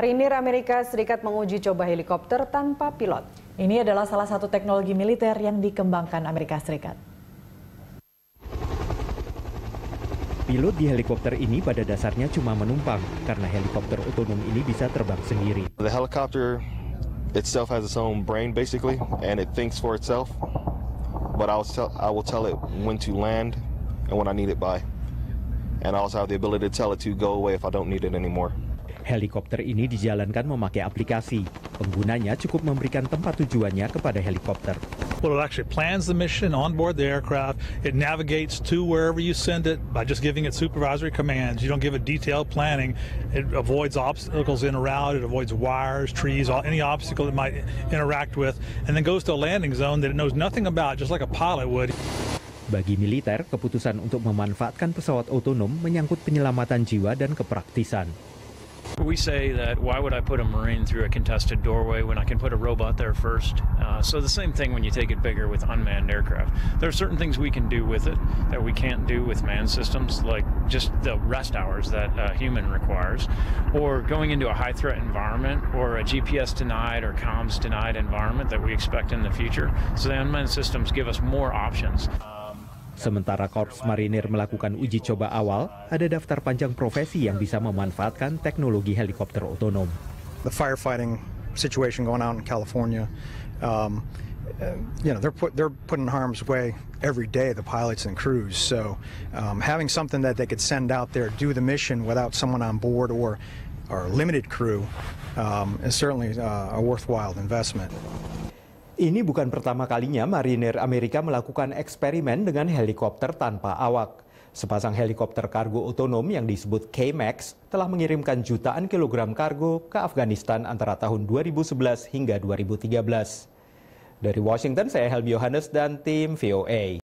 Marinir Amerika Serikat menguji coba helikopter tanpa pilot. Ini adalah salah satu teknologi militer yang dikembangkan Amerika Serikat. Pilot di helikopter ini pada dasarnya cuma menumpang karena helikopter otonom ini bisa terbang sendiri. The helicopter itself has its own brain basically and it thinks for itself. But I will tell, I will tell it when to land and when I need it by. And I also have the ability to tell it to go away if I don't need it anymore. Helikopter ini dijalankan memakai aplikasi. Penggunanya cukup memberikan tempat tujuannya kepada helikopter. Well, it actually plans the mission on board the aircraft. It navigates to wherever you send it by just giving it supervisory commands. You don't give it detailed planning. It avoids obstacles in a route. It avoids wires, trees, all, any obstacle it might interact with, and then goes to a landing zone that it knows nothing about, just like a pilot would. Bagi militer, keputusan untuk memanfaatkan pesawat otonom menyangkut penyelamatan jiwa dan kepraktisan. We say that why would I put a Marine through a contested doorway when I can put a robot there first? Uh, so the same thing when you take it bigger with unmanned aircraft. There are certain things we can do with it that we can't do with manned systems, like just the rest hours that a human requires, or going into a high threat environment or a GPS denied or comms denied environment that we expect in the future. So the unmanned systems give us more options. Sementara Korps Marinir melakukan uji coba awal, ada daftar panjang profesi yang bisa memanfaatkan teknologi helikopter otonom. The firefighting situation going on in California, um, uh, you know, they're put they're put in harm's way every day. The pilots and crews. So, um, having something that they could send out there do the mission without someone on board or or limited crew um, is certainly uh, a worthwhile investment. Ini bukan pertama kalinya marinir Amerika melakukan eksperimen dengan helikopter tanpa awak. Sepasang helikopter kargo otonom yang disebut K-Max telah mengirimkan jutaan kilogram kargo ke Afghanistan antara tahun 2011 hingga 2013. Dari Washington, saya Helmi Yohanes dan tim VOA.